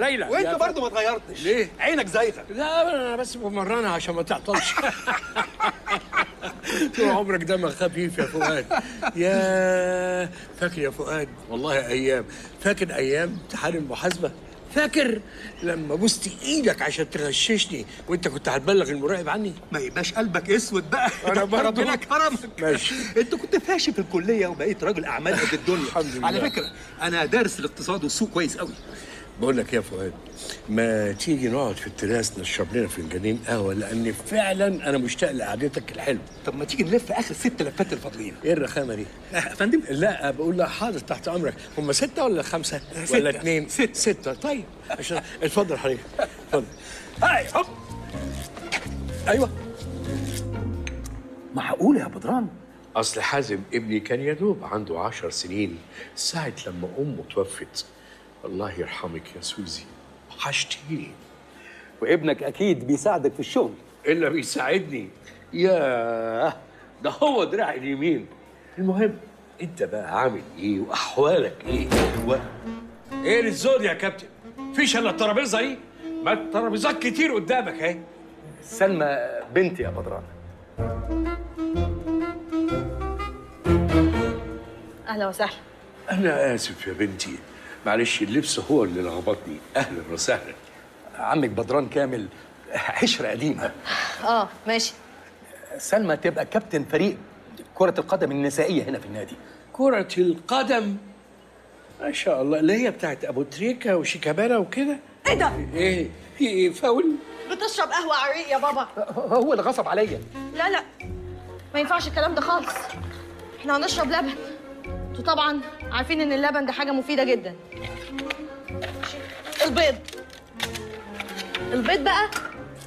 ليلى. وأنت برضه ما اتغيرتش ليه؟ عينك زايغة. لا أنا بس بمرنها عشان ما تعطلش. طول عمرك دمك خفيف يا فؤاد. يا فاكر يا فؤاد والله أيام. فاكر أيام امتحان المحاسبة؟ فاكر لما بوست إيدك عشان تغششني وأنت كنت هتبلغ المراقب عني؟ ما يبقاش قلبك أسود بقى. أنا برضه. ربنا كرمك. ماشي. أنت كنت فاشل في الكلية وبقيت راجل أعمال قد الدنيا. الحمد لله. على فكرة أنا دارس الاقتصاد والسوق كويس قوي بقول لك يا فؤاد ما تيجي نقعد في التراس نشرب لنا فنجانين قهوة؟ لأن فعلا أنا مشتاق لقعدتك الحلوة. طب ما تيجي نلف آخر ست لفات الفاضلين. إيه الرخامة دي؟ يا فندم. لا بقول لها حاضر تحت أمرك. هم ستة ولا خمسة؟ ستة. ولا اثنين ستة ستة. طيب. عشان اتفضل حضرتك. اتفضل. هاي هوب. أيوه. معقول يا بدران أصل حازم ابني كان يدوب عنده عشر سنين ساعة لما أمه توفت. الله يرحمك يا سوزي. وحشتيني. وابنك أكيد بيساعدك في الشغل. إلا بيساعدني. ياه ده هو دراعي اليمين. المهم أنت بقى عامل إيه وأحوالك إيه؟ و... إيه الزود يا كابتن؟ فيش إلا الترابيزة دي ما الترابيزات كتير قدامك أهي. سلمى بنتي يا بدران. أهلا وسهلا. أنا آسف يا بنتي. معلش اللبس هو اللي لخبطني. أهلا وسهلا. عمك بدران كامل عشرة قديمة. آه ماشي. سلمى تبقى كابتن فريق كرة القدم النسائية هنا في النادي. كرة القدم؟ ما شاء الله. اللي هي بتاعت أبو تريكة وشيكابالا وكده؟ إيه ده؟ إيه في إيه فاول. بتشرب قهوة عريق يا بابا. هو اللي غصب عليا. لا لا. ما ينفعش الكلام ده خالص. إحنا هنشرب لبن. أنتوا طبعا عارفين إن اللبن ده حاجة مفيدة جدا. البيض. البيض بقى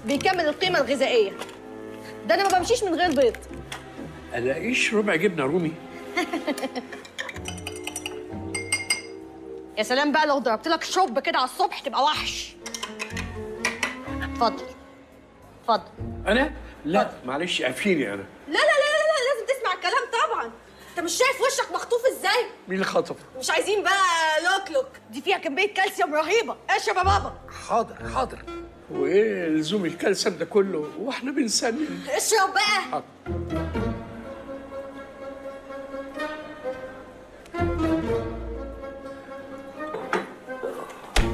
بيكمل القيمة الغذائية. ده أنا ما بمشيش من غير بيض. ألاقيش ربع جبنة رومي. يا سلام بقى لو ضربت لك شرب كده على الصبح تبقى وحش. اتفضل. اتفضل. أنا؟ لا معلش عفيني أنا. لا لا لا لا لا لازم تسمع الكلام طبعا. انت مش شايف وشك مخطوف إزاي؟ مين اللي خطف؟ مش عايزين بقى لوك لوك. دي فيها كمية كالسيوم رهيبة. اشرب يا بابا؟ حاضر حاضر. وايه لزوم الكالسيوم ده كله؟ وإحنا بنسنن اشرب بقى.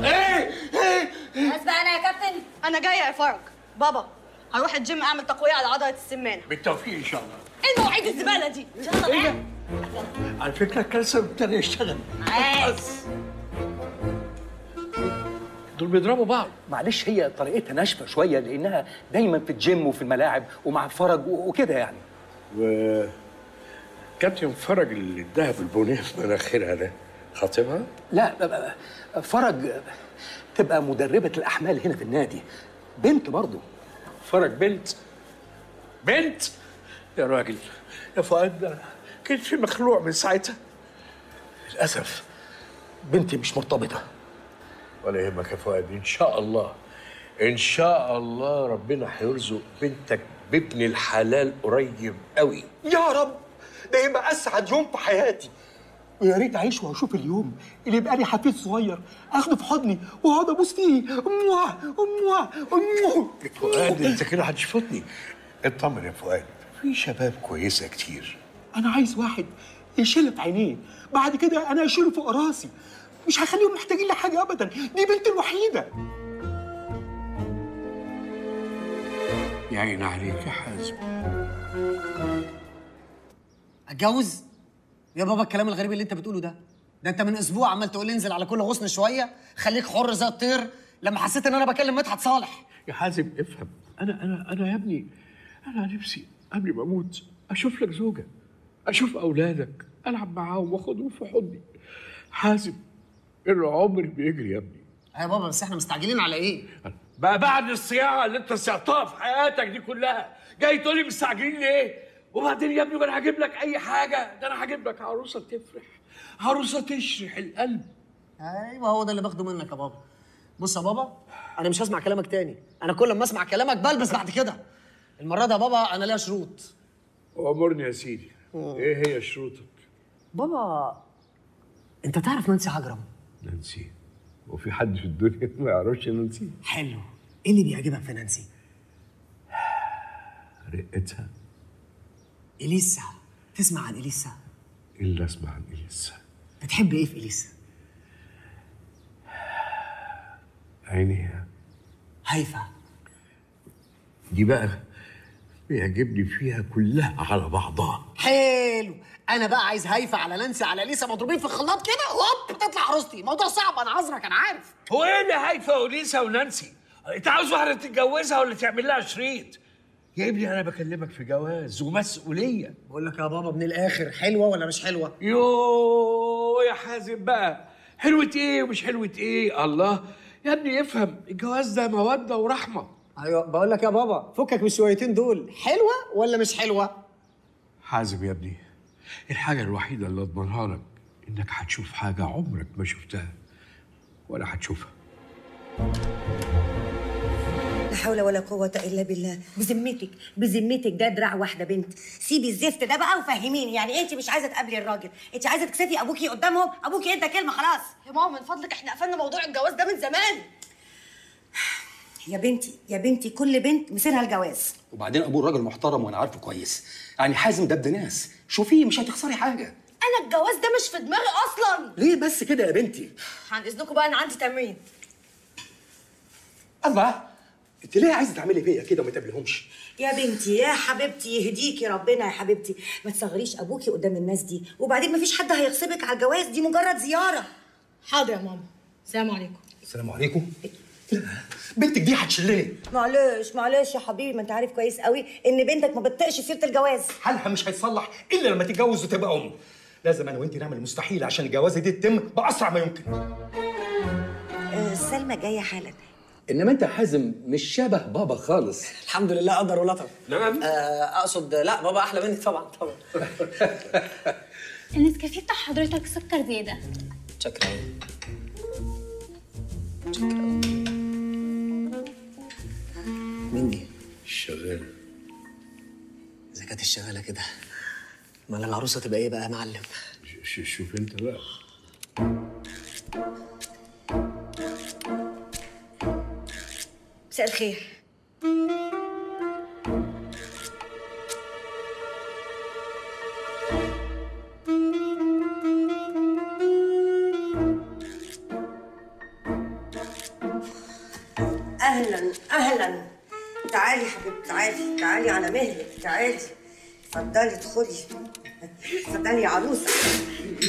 إيه؟ إيه؟ بس بقى أنا يا كابتن. أنا جاية يا فرج. بابا هروح الجيم اعمل تقوية على عضلة السمانة. بالتوفيق إن شاء الله. إيه المواعيد الزبالة دي؟ يلا بقى على فكره الكالسيوم ابتدى يشتغل. عايز دول بيضربوا بعض. معلش هي طريقتها ناشفة شوية لأنها دايما في الجيم وفي الملاعب ومع فرج و- وكده يعني. و كابتن فرج اللي الذهب البنيه في مناخيرها ده خاطبها؟ لا ب- ب- فرج تبقى مدربة الأحمال هنا في النادي. بنت برضه فرج بنت. بنت؟ يا راجل. يا فؤاد ده كان في مخلوع من ساعتها. للأسف بنتي مش مرتبطة. ولا يهمك يا فؤاد إن شاء الله إن شاء الله ربنا هيرزق بنتك بابن الحلال قريب قوي. يا رب ده يبقى أسعد يوم في حياتي. ويا ريت أعيش وأشوف اليوم اللي يبقى لي حفيد صغير أخده في حضني وأقعد أبوس فيه. أمواه أمواه أمواه فؤاد أنت كده هتشفطني اطمن يا فؤاد في شباب كويسة كتير. أنا عايز واحد يشيل في عينيه. بعد كده أنا أشيله فوق راسي. مش هخليهم محتاجين لحاجة أبدا. دي بنتي الوحيدة. يا عين عليك يا حازم. أتجوز؟ يا بابا الكلام الغريب اللي أنت بتقوله ده. ده أنت من أسبوع عمال تقول لي انزل على كل غصن شوية. خليك حر زي الطير. لما حسيت إن أنا بكلم مدحت صالح. يا حازم افهم. أنا أنا أنا يا ابني أنا نفسي قبل ما أموت أشوف لك زوجة. أشوف أولادك ألعب معاهم وآخدهم في حضني. حازم العمر بيجري يا ابني. يا بابا بس إحنا مستعجلين على إيه؟ بقى بعد الصياعة اللي أنت صيعتها في حياتك دي كلها جاي تقول لي مستعجلين ليه؟ وبعدين يا ابني ما أنا هجيب لك أي حاجة؟ ده أنا هجيب لك عروسة تفرح عروسة تشرح القلب. أيوه هو ده اللي باخده منك يا بابا. بص يا بابا أنا مش هسمع كلامك تاني. أنا كل ما أسمع كلامك بلبس بعد كده. المرة دي يا بابا أنا ليا شروط. وامرني يا سيدي. إيه هي شروطك؟ بابا أنت تعرف نانسي عجرم نانسي. وفي حد في الدنيا ما يعرفش نانسي؟ حلو. إيه اللي بيعجبك في نانسي؟ رقتها. إليسا. تسمع عن إليسا؟ إلا أسمع عن إليسا. بتحب إيه في إليسا؟ عينيها. هيفا. دي بقى بيعجبني فيها كلها على بعضها. حلو. أنا بقى عايز هيفا على نانسي على ليسا مضروبين في الخلاط كده هوب تطلع عروستي موضوع صعب أنا عذرك أنا عارف. هو إيه اللي هيفا وليسا ونانسي؟ أنت عاوز واحدة تتجوزها ولا تعمل لها شريط؟ يا ابني أنا بكلمك في جواز ومسؤولية. بقول لك يا بابا من الآخر حلوة ولا مش حلوة؟ يوه يا حازم بقى. حلوة إيه ومش حلوة إيه؟ الله يا ابني افهم الجواز ده مودة ورحمة. أيوه بقول لك يا بابا فكك من الشويتين دول. حلوة ولا مش حلوة؟ حازم يا ابني الحاجة الوحيدة اللي أضمنها لك إنك هتشوف حاجة عمرك ما شفتها ولا هتشوفها. لا حول ولا قوة إلا بالله. بذمتك بذمتك ده دراع واحدة بنت. سيبي الزفت ده بقى وفهميني. يعني أنت مش عايزة تقابلي الراجل. أنت عايزة تكسفي أبوكي قدامهم. أبوكي أنت كلمة خلاص. يا ماما من فضلك إحنا قفلنا موضوع الجواز ده من زمان. يا بنتي يا بنتي كل بنت مصيرها الجواز. وبعدين أبوه راجل محترم وأنا عارفه كويس. يعني حازم ده ابن ناس. شوفيه مش هتخسري حاجة. أنا الجواز ده مش في دماغي أصلا. ليه بس كده يا بنتي؟ عن إذنكم بقى أنا عندي تمرين. الله! أنت ليه عايزة تعملي فيا كده وما تقابلهمش؟ يا بنتي يا حبيبتي يهديكي ربنا يا حبيبتي. ما تصغريش أبوكي قدام الناس دي. وبعدين ما فيش حد هيغصبك على الجواز. دي مجرد زيارة. حاضر يا ماما. السلام عليكم. السلام عليكم. بنتك دي هتشلني. معلش معلش يا حبيبي ما انت عارف كويس قوي ان بنتك ما بتطقش سيرة الجواز. حالها مش هيتصلح إلا لما تتجوز وتبقى أم. لازم أنا وانت نعمل المستحيل عشان الجوازه دي تتم بأسرع ما يمكن. آه سلمى جاية حالا. إنما أنت حازم مش شبه بابا خالص. الحمد لله قدر ولطف نعم. آه أقصد لا بابا أحلى مني طبعا طبعا. النسكافيه بتاع حضرتك سكر زيادة. شكرا. مين دي؟ الشغال إذا كانت الشغالة كده امال العروسة تبقى إيه بقى يا معلم؟ ش- ش- شوف أنت بقى مساء الخير اتفضلي ادخلي. اتفضلي يا عروسة.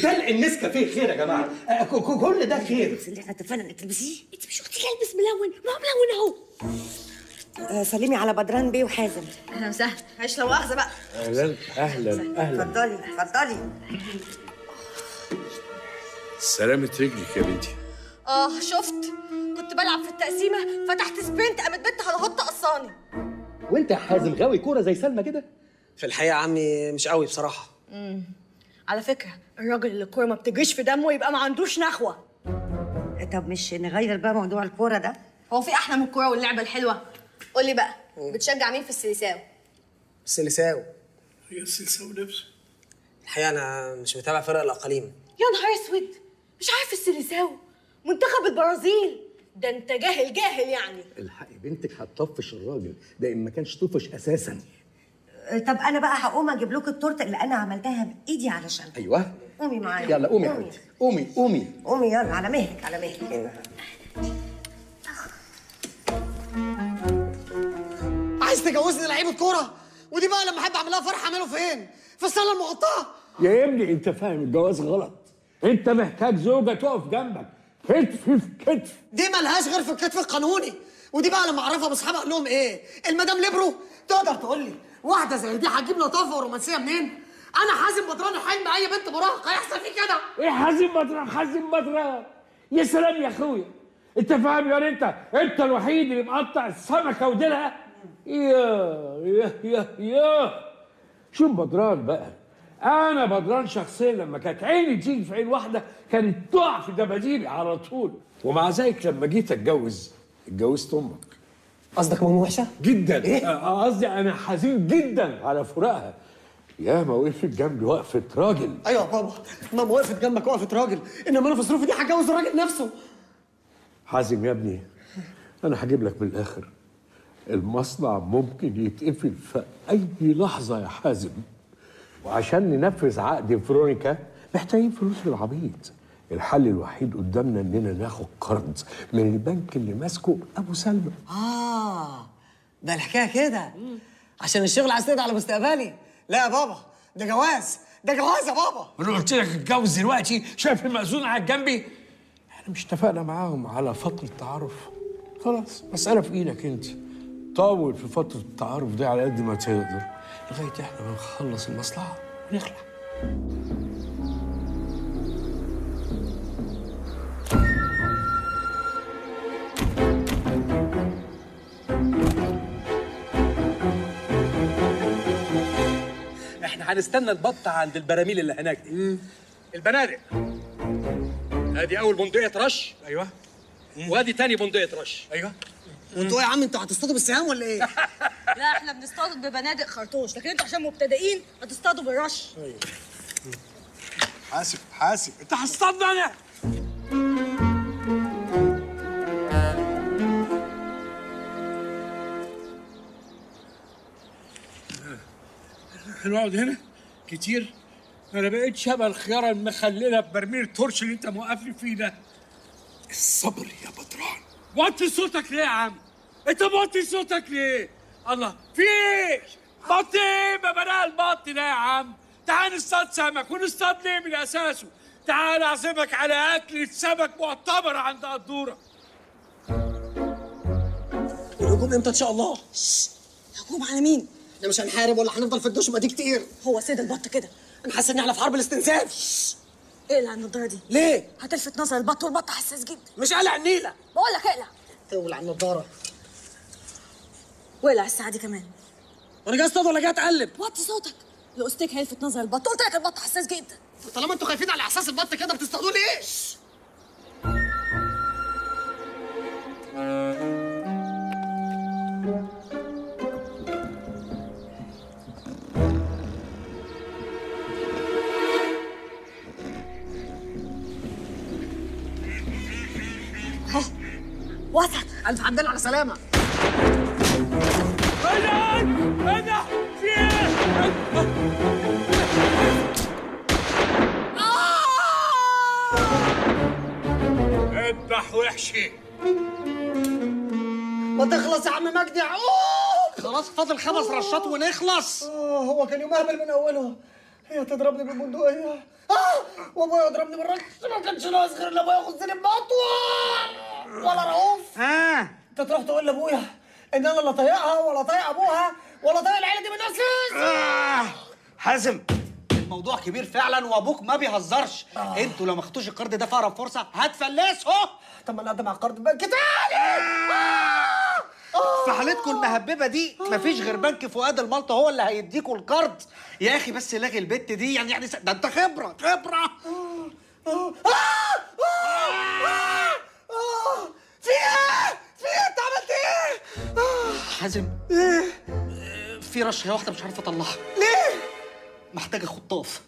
ده النسكافيه خير يا جماعة. ك- كل ده خير. اللي إحنا اتفقنا انك تلبسيه؟ انت مش قلتي لي البس ملون. ما هو ملون اهو. آه، سلمي على بدران بيه وحازم. أهلا وسهلا. معلش لو مؤاخذه بقى. أهلا أهلا أهلا. اتفضلي اتفضلي. سلامة رجلك يا بنتي. آه شفت؟ كنت بلعب في التقسيمة فتحت سبرنت قامت بنت هلغط قصاني. وانت يا حازم غاوي كورة زي سلمى كده؟ في الحقيقة يا عمي مش قوي بصراحة. على فكرة الراجل اللي الكورة ما بتجريش في دمه يبقى ما عندوش نخوة. طب مش نغير بقى موضوع الكورة ده؟ هو في أحلى من الكورة واللعبة الحلوة. قول لي بقى بتشجع مين في السيساو السلساو هي السلسلة نفسه. الحقيقة أنا مش متابع فرق الأقاليم. يا نهار أسود مش عارف السيساو منتخب البرازيل. ده أنت جاهل جاهل يعني. الحقي بنتك هتطفش الراجل. ده إن ما كانش طفش أساسا. طب أنا بقى هقوم أجيب لكم التورتة اللي أنا عملتها بإيدي علشان. أيوه. قومي معايا. يلا قومي يا حبيبتي. قومي قومي. قومي يلا على مهلك على مهلك. عايز تجوزني لعيبة كورة؟ ودي بقى لما أحب اعمل لها فرح اعمله فين؟ في الصالة المغطاة. يا ابني أنت فاهم الجواز غلط. أنت محتاج زوجة تقف جنبك. كتف في كتف. دي ملهاش غير في الكتف القانوني. ودي بقى لما اعرفها باصحابها أقول لهم إيه؟ المدام ليبرو تقدر تقول لي واحدة زي دي هتجيب لطافة ورومانسية منين؟ أنا حازم بدران حلم اي بنت مراهقه هيحصل فيه كده؟ إيه حازم بدران؟ حازم بدران. يا سلام يا أخويا. أنت فاهم يا أنت أنت الوحيد اللي مقطع السمكة وديلها؟ يا يا يا يا. شوف بدران بقى. أنا بدران شخصيا لما كانت عيني تيجي في عين واحدة كانت تقع في دباديبي على طول. ومع ذلك لما جيت أتجوز اتجوزت أمك قصدك ماما وحشة؟ جدا. آه، قصدي أنا حزين جدا على فراقها. يا ما وقفت جنبي وقفة راجل. أيوه يا بابا ماما وقفت جنبك وقفت راجل. إنما أنا في ظروفي دي هتجوز الراجل نفسه. حازم يا ابني أنا هجيب لك من الآخر. المصنع ممكن يتقفل في أي لحظة يا حازم. وعشان ننفذ عقد فرونيكا محتاجين فلوس بالعبيط الحل الوحيد قدامنا إننا ناخد قرض من البنك اللي ماسكه أبو سلمى. آه ده الحكاية كده. عشان الشغل عايز على مستقبلي. لا يا بابا ده جواز. ده جواز يا بابا. أنا قلت لك اتجوز دلوقتي شايف المأذون قاعد جنبي. إحنا مش اتفقنا معاهم على فترة تعارف خلاص مسألة في إيدك أنت. طول في فترة التعارف دي على قد ما تقدر. لغاية إحنا ما نخلص المصلحة ونخلع. إحنا هنستنى البط عند البراميل اللي هناك. دي البنادق. ادي أول بندقية رش. أيوه. وادي تاني بندقية رش. أيوه. وانتوا إيه يا عم أنتوا هتصطادوا بالسهام ولا إيه؟ لا إحنا بنصطاد ببنادق خرطوش لكن أنتوا عشان مبتدئين هتصطادوا بالرش. حاسب حاسب. أنت هتصطادنا أنا! هنقعد هنا؟ كتير. أنا بقيت شبه الخياره المخللة ببرميل التورش اللي أنت موقفني فيه ده. الصبر يا بدران. وطي صوتك ليه يا عم؟ أنت موطي صوتك ليه؟ الله في إيه بط إيه ما بلا البط ده يا عم. تعال نصطاد سمك. ونصطاد ليه من أساسه؟ تعال أعزمك على اكلة سمك معتبرة عند قدورة الهجوم إمتى إن شاء الله؟ هجوم على مين؟ إحنا مش هنحارب ولا هنفضل في الدشمه دي كتير. هو سيد البط كده. أنا حاسس ان إحنا في حرب الاستنزاف. اقلع النضارة دي. ليه؟ هتلفت نظر البط والبط حساس جدا. مش قلع النيلة. بقول لك اقلع. تولع النضارة. واقلع الساعة دي كمان. وأنا جاي أصطاد ولا جاي أتقلب؟ وطي صوتك. الاستيك هيلفت نظر البط. قلت لك البط حساس جدا. طالما أنتوا خايفين على إحساس البط كده بتصطادوا ليه؟ ألف حمد لله على سلامه أنا أنا في إيه أذبح وحشي. ما تخلص يا عم مجدي. خلاص فاضل خمس رشات ونخلص. هو كان يوم اهبل من أوله. هي تضربني بالبندقيه آه! وأبويا يضربني بالرش ما كانش ناقص غير إن أبويا ياخد سنين بطوه ولا رؤوف. آه. أنت تروح تقول لأبويا إن أنا لا طايقها ولا طايق أبوها ولا طايق العيلة دي من أساس حازم الموضوع كبير فعلا وأبوك ما بيهزرش. أنتوا لو ما خدتوش القرض ده في اقرب فرصة هتفلسوا. طب ما نقدم على القرض البنك تاني. في حالتكم المهببة دي مفيش غير بنك فؤاد المالطه هو اللي هيديكوا القرض يا أخي بس لاغي البت دي يعني يعني ده أنت خبرة خبرة في إيه؟ في إيه أنت عملت إيه؟ حازم إيه في رشة واحدة مش عارف أطلعها ليه؟ محتاجة خطاف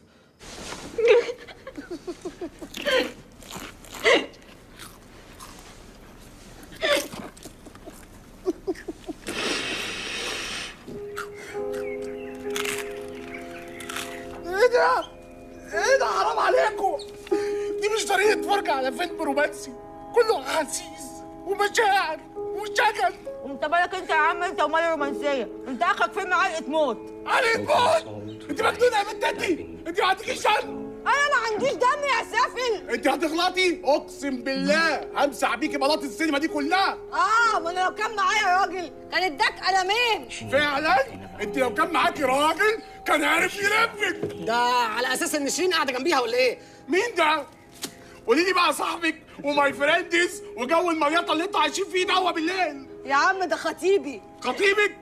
انت بالك انت يا عم انت ومال الرومانسيه انت اخرك فيلم علقه موت. علقة موت؟ انت مجنونة يا بنت انت انت ما عندكيش دم أنا ما عنديش دم يا سافل. انت هتغلطي أقسم بالله همسح بيكي بلاط السينما دي كلها. آه ما أنا لو كان معايا راجل كان اداك قلمين. فعلا؟ انت لو كان معاكي راجل كان عارف يلفك. ده على أساس إن شيرين قاعدة جنبيها ولا إيه؟ مين ده؟ قولي لي بقى صاحبك و my friends وجو المليطه اللي أنتوا عايشين فيه ده هو بالليل. يا عم ده خطيبي خطيبك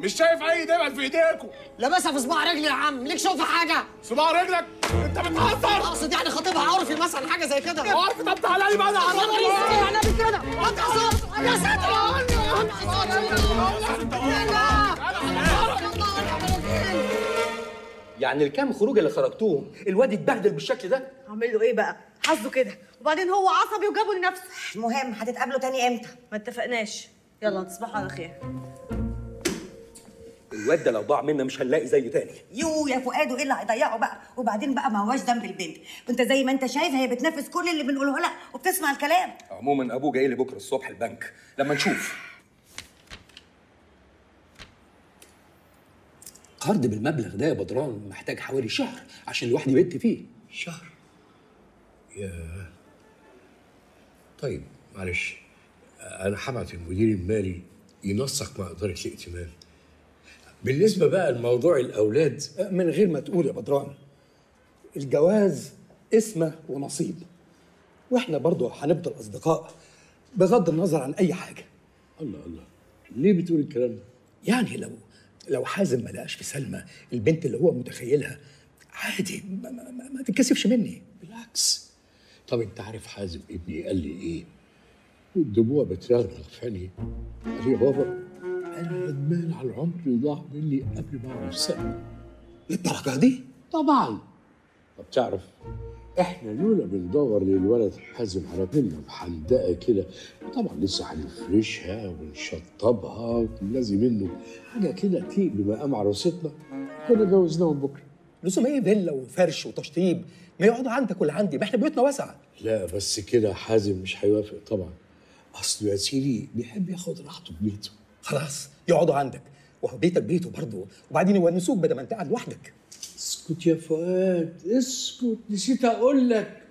مش شايف اي دايما في ايديكوا لابسها في صباع رجلي يا عم ليك شوف حاجة صباع رجلك انت بتهزر اقصد يعني خطيبها عرفي مثلا حاجة زي كده عارف طب تعالى لي بقى أنا اعرفك يا نبي كده انت صوت يا ساتر يعني الكام خروج اللي خرجتوهم الواد اتبهدل بالشكل ده اعمل له إيه بقى حظه كده وبعدين هو عصبي وجابه لنفسه المهم هتتقابلوا تاني إمتى ما اتفقناش يلا تصبحوا على خير. الواد ده لو ضاع منا مش هنلاقي زيه تاني. يو يا فؤاد وايه اللي هيضيعه بقى؟ وبعدين بقى ما هواش ذنب البنت. وانت زي ما انت شايف هي بتنفذ كل اللي بنقوله لها وبتسمع الكلام. عموما أبوه جاي لي بكرة الصبح البنك. لما نشوف. قرض بالمبلغ ده يا بدران محتاج حوالي شهر عشان الواحد يبت فيه. شهر؟ يا طيب معلش. أنا هبعت المدير المالي ينسق مع إدارة الائتمان بالنسبة بقى لموضوع الأولاد من غير ما تقول يا بدران الجواز اسمه ونصيب. وإحنا برضه هنفضل أصدقاء بغض النظر عن أي حاجة. الله الله. ليه بتقول الكلام ده؟ يعني لو لو حازم ما لقاش في سلمى البنت اللي هو متخيلها عادي ما, ما, ما, ما تتكسفش مني. بالعكس. طب أنت عارف حازم ابني قال لي إيه؟ والدموع بترغرغ في عيني قال لي يا بابا أنا ندمان على العمر اللي ضاع مني قبل ما أعرف سلمى للدرجة دي؟ طبعا. طب تعرف إحنا لولا بندور للولد حازم على بينا محندقه كده طبعا لسه هنفرشها ونشطبها ونلازم منه حاجة كده تليق بمقام عروستنا. كنا جوزناهم بكرة. لزوم إيه؟ فيلا وفرش وتشطيب. ما يقعدوا عندك ولا عندي ما إحنا بيوتنا واسعة. لا بس كده حازم مش هيوافق طبعا. اصله يا سيدي بيحب ياخد راحته في بيته. خلاص يقعدوا عندك. وهو بيتك بيته برضه. وبعدين يونسوك بدل ما انت قاعد لوحدك. اسكت يا فؤاد اسكت. نسيت أقول لك.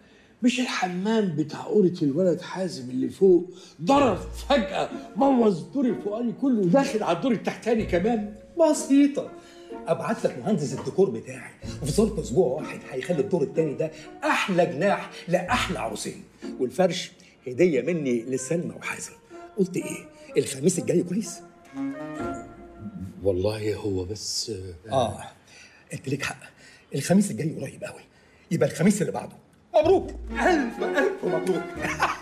مش الحمام بتاع قورة الولد حازم اللي فوق؟ ضرب فجأة. بوظ الدور الفوقاني كله وداخل على الدور التحتاني كمان. بسيطة. أبعت لك مهندس الديكور بتاعي. وفي ظرف أسبوع واحد هيخلي الدور التاني ده أحلى جناح لأحلى عروسين. والفرش هدية مني لسلمى وحازم. قلت إيه؟ الخميس الجاي كويس. والله هو بس آه أنت ليك حق. الخميس الجاي قريب قوي يبقى الخميس اللي بعده. مبروك. ألف ألف مبروك.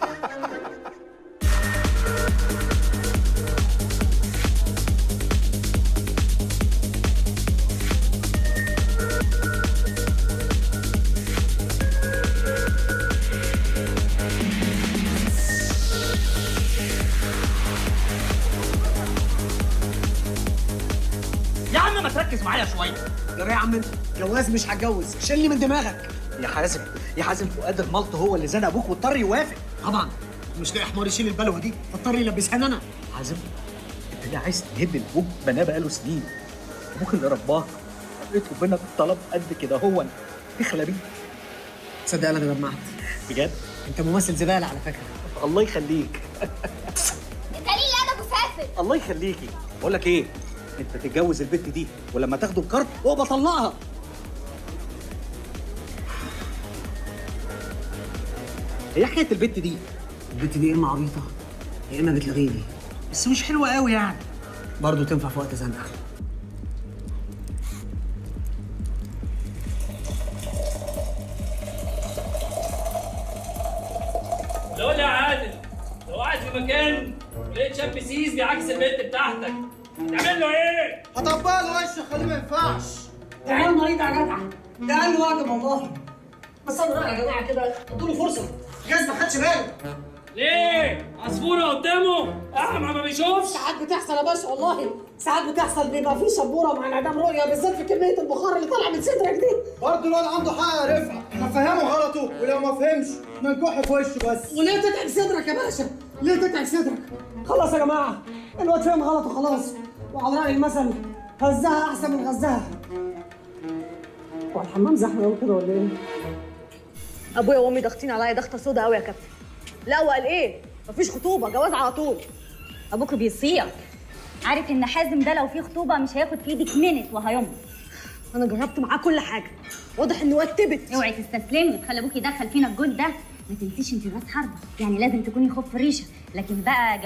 يا تركز معايا شوية. جرى يا عم انت جواز مش هتجوز. شيلني من دماغك. يا حازم يا حازم فؤاد الملط هو اللي زنق أبوك واضطر يوافق. طبعا. مش لاقي حمار يشيل البلوة دي فاضطر يلبسها أنا. حازم أنت ليه عايز تهد لابوك بناه بقاله سنين. أبوك اللي رباك. يطلب منك طلب قد كده هو اخلى بيه. تصدق أنا دمعت. بجد؟ أنت ممثل زبالة على فكرة. الله يخليك. انت ليه أنا مسافر الله يخليكي. بقول لك إيه؟ انت تتجوز البنت دي ولما تاخدوا الكارت هو بطلقها. هي حكاية البنت دي. البنت دي يا إما عبيطة يا إما بتلغيني. بس مش حلوة قوي يعني. برضه تنفع في وقت زنقة. لو يا عادل لو قاعد في مكان لقيت شاب سيس بعكس البنت بتاعتك. تعمل له إيه؟ هطبق له وشه خليه ما ينفعش ده عيال مريض يا جدع ده أقل واجب والله بس أنا رايي يا جماعة كده ادوا له فرصة جاز ما خدش باله ليه؟ عصفورة قدامه؟ أعمى ما بيشوفش؟ ساعات بتحصل يا باشا والله ساعات بتحصل بيبقى في سبوره مع انعدام رؤية بالذات في كمية البخار اللي طالعة من صدرك دي برضه الواد عنده حق يا رفعت إحنا فهمه غلطه ولو ما فهمش ننكحه في وشه بس وليه تتعب صدرك يا باشا؟ ليه تتعب صدرك؟ خلاص يا جماعة الواد فهم غلط وخلاص وعلى رأي المثل هزها أحسن من غزها هو الحمام زحمة قوي كده ولا إيه؟ أبويا وأمي ضاغطين عليا ضغطة سودا قوي يا كابتن. لا وقال إيه؟ مفيش خطوبة جواز على طول. أبوك بيصيع عارف إن حازم ده لو في خطوبة مش هياخد في إيدك منت وهيمضي أنا جربت معاه كل حاجة. واضح إنه وتبت أوعي تستسلمي وتخلي أبوك يدخل فينا الجول ده. ما تنسيش أنت راس حربة. يعني لازم تكوني خف ريشة. لكن بقى